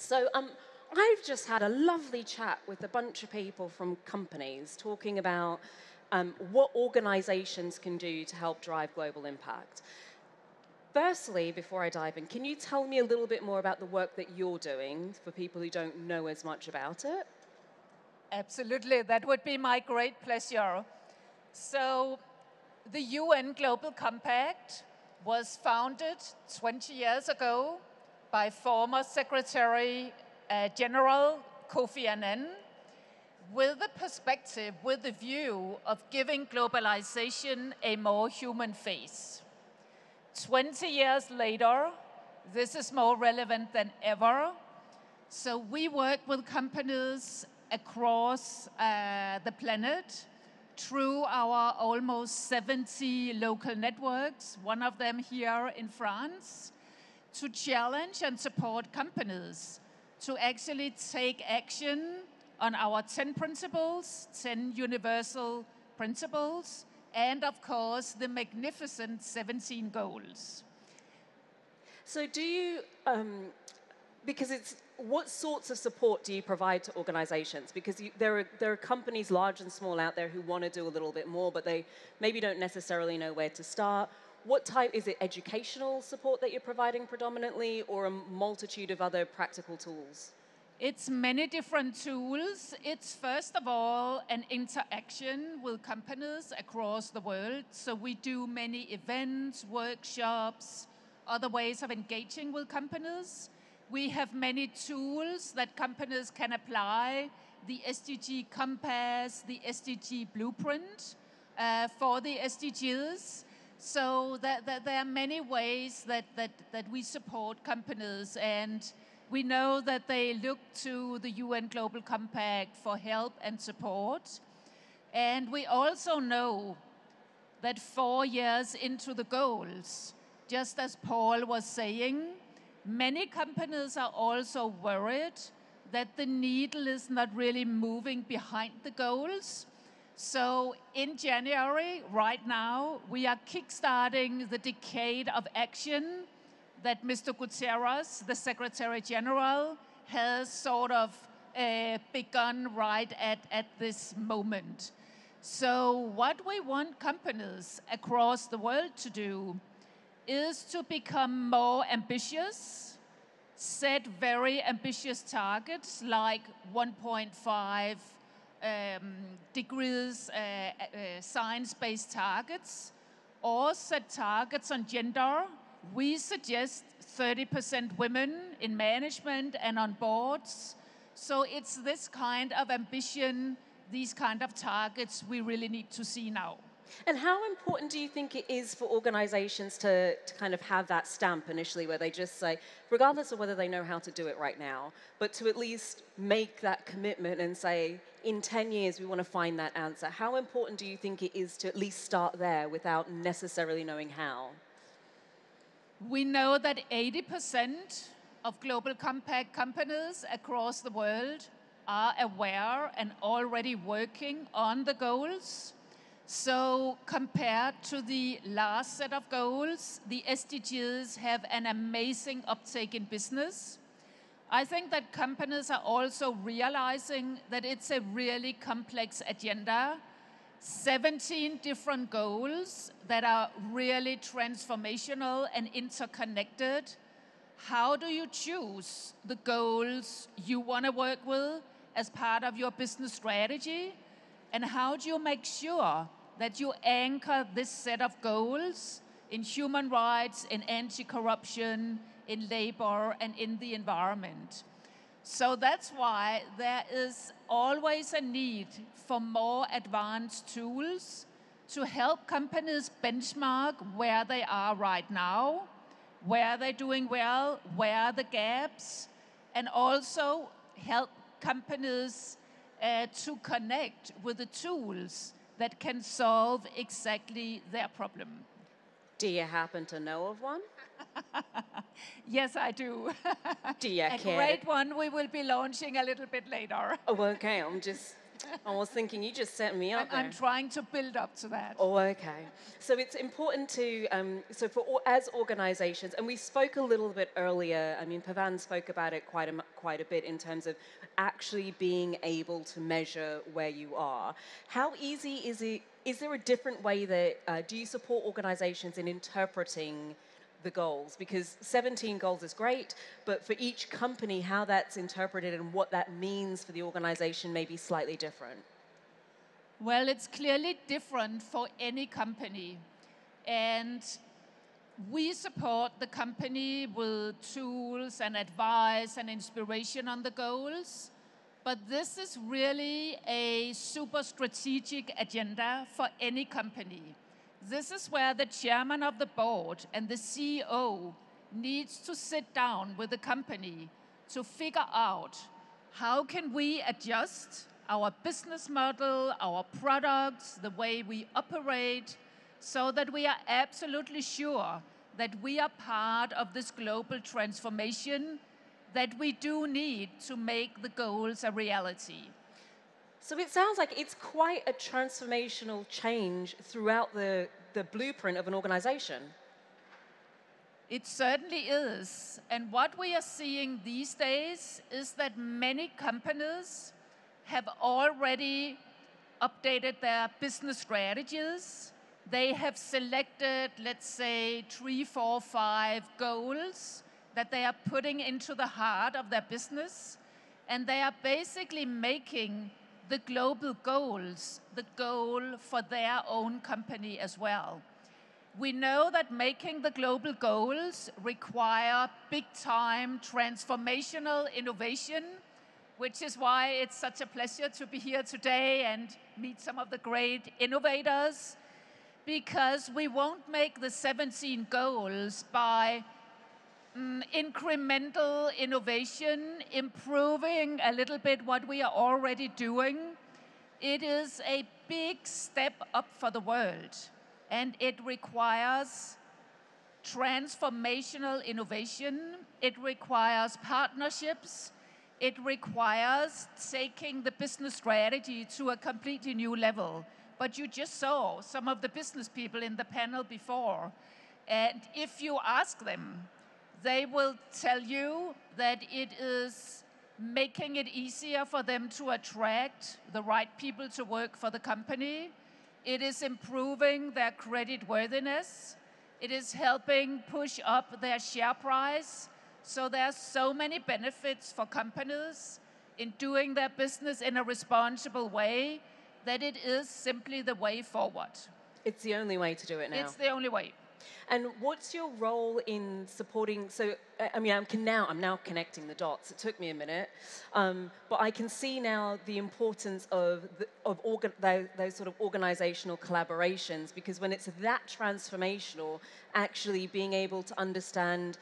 So um, I've just had a lovely chat with a bunch of people from companies talking about um, what organizations can do to help drive global impact. Firstly, before I dive in, can you tell me a little bit more about the work that you're doing for people who don't know as much about it? Absolutely, that would be my great pleasure. So, the UN Global Compact was founded 20 years ago by former Secretary uh, General Kofi Annan with the perspective, with the view of giving globalization a more human face. 20 years later, this is more relevant than ever. So we work with companies across uh, the planet through our almost 70 local networks, one of them here in France, to challenge and support companies to actually take action on our 10 principles, 10 universal principles, and of course the magnificent 17 goals. So, do you, um, because it's, what sorts of support do you provide to organizations? Because you, there, are, there are companies, large and small, out there who want to do a little bit more, but they maybe don't necessarily know where to start. What type, is it educational support that you're providing predominantly, or a multitude of other practical tools? It's many different tools. It's first of all an interaction with companies across the world. So we do many events, workshops, other ways of engaging with companies. We have many tools that companies can apply, the SDG Compass, the SDG Blueprint uh, for the SDGs. So that, that there are many ways that, that, that we support companies and we know that they look to the UN Global Compact for help and support. And we also know that four years into the goals, just as Paul was saying, many companies are also worried that the needle is not really moving behind the goals. So in January, right now, we are kickstarting the decade of action that Mr. Guterres, the Secretary General, has sort of uh, begun right at, at this moment. So, what we want companies across the world to do is to become more ambitious, set very ambitious targets like 1.5 um, degrees uh, uh, science based targets, or set targets on gender we suggest 30% women in management and on boards. So it's this kind of ambition, these kind of targets we really need to see now. And how important do you think it is for organizations to, to kind of have that stamp initially where they just say, regardless of whether they know how to do it right now, but to at least make that commitment and say, in 10 years, we want to find that answer? How important do you think it is to at least start there without necessarily knowing how? We know that 80% of global compact companies across the world are aware and already working on the goals. So compared to the last set of goals, the SDGs have an amazing uptake in business. I think that companies are also realizing that it's a really complex agenda 17 different goals that are really transformational and interconnected. How do you choose the goals you want to work with as part of your business strategy? And how do you make sure that you anchor this set of goals in human rights, in anti corruption, in labor, and in the environment? So that's why there is always a need for more advanced tools to help companies benchmark where they are right now, where they're doing well, where are the gaps, and also help companies uh, to connect with the tools that can solve exactly their problem. Do you happen to know of one? yes, I do. do you a care? great one we will be launching a little bit later. oh, okay. I'm just I was thinking you just set me up. I'm, I'm trying to build up to that. Oh, okay. So it's important to, um, so for as organizations, and we spoke a little bit earlier, I mean, Pavan spoke about it quite a, quite a bit in terms of actually being able to measure where you are. How easy is it, is there a different way that, uh, do you support organizations in interpreting the goals because 17 goals is great, but for each company, how that's interpreted and what that means for the organization may be slightly different. Well, it's clearly different for any company. And we support the company with tools and advice and inspiration on the goals. But this is really a super strategic agenda for any company. This is where the chairman of the board and the CEO needs to sit down with the company to figure out how can we adjust our business model, our products, the way we operate, so that we are absolutely sure that we are part of this global transformation that we do need to make the goals a reality. So it sounds like it's quite a transformational change throughout the, the blueprint of an organization. It certainly is. And what we are seeing these days is that many companies have already updated their business strategies. They have selected, let's say, three, four, five goals that they are putting into the heart of their business. And they are basically making the global goals the goal for their own company as well. We know that making the global goals require big time transformational innovation, which is why it's such a pleasure to be here today and meet some of the great innovators because we won't make the 17 goals by um, incremental innovation, improving a little bit what we are already doing. It is a big step up for the world, and it requires transformational innovation. It requires partnerships. It requires taking the business strategy to a completely new level. But you just saw some of the business people in the panel before. And if you ask them, they will tell you that it is making it easier for them to attract the right people to work for the company. It is improving their credit worthiness. It is helping push up their share price. So there are so many benefits for companies in doing their business in a responsible way that it is simply the way forward. It's the only way to do it now. It's the only way. And what's your role in supporting? So, I mean, I'm can now I'm now connecting the dots. It took me a minute, um, but I can see now the importance of the, of those, those sort of organizational collaborations because when it's that transformational, actually being able to understand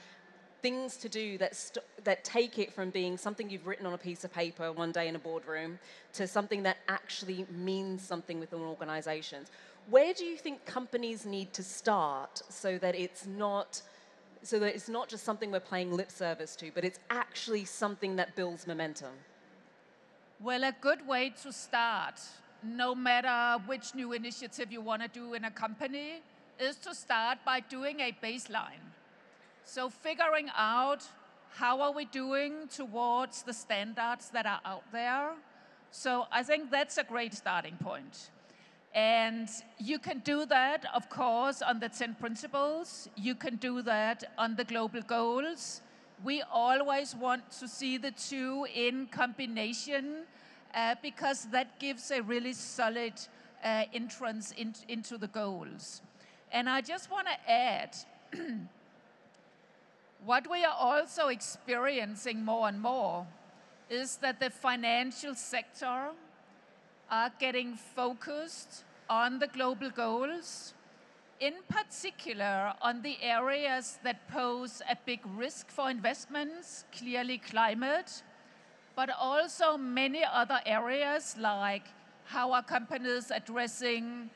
things to do that, st- that take it from being something you've written on a piece of paper one day in a boardroom to something that actually means something within organizations where do you think companies need to start so that it's not so that it's not just something we're playing lip service to, but it's actually something that builds momentum? Well, a good way to start, no matter which new initiative you want to do in a company, is to start by doing a baseline. So figuring out how are we doing towards the standards that are out there. So I think that's a great starting point. And you can do that, of course, on the 10 principles. You can do that on the global goals. We always want to see the two in combination uh, because that gives a really solid uh, entrance in, into the goals. And I just want to add what we are also experiencing more and more is that the financial sector are getting focused on the global goals, in particular on the areas that pose a big risk for investments, clearly climate, but also many other areas like how are companies addressing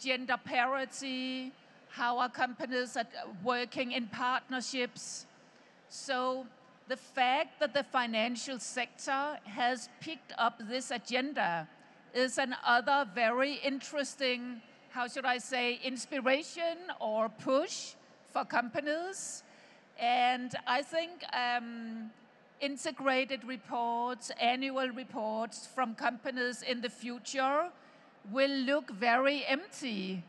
gender parity, how are companies are working in partnerships. So the fact that the financial sector has picked up this agenda is another very interesting, how should I say, inspiration or push for companies. And I think um, integrated reports, annual reports from companies in the future will look very empty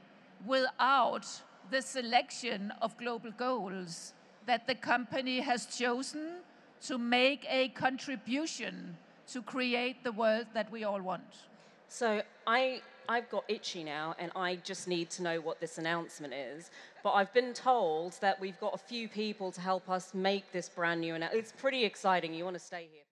without the selection of global goals that the company has chosen to make a contribution to create the world that we all want. So I, I've got itchy now, and I just need to know what this announcement is. But I've been told that we've got a few people to help us make this brand new announcement. It's pretty exciting. You want to stay here.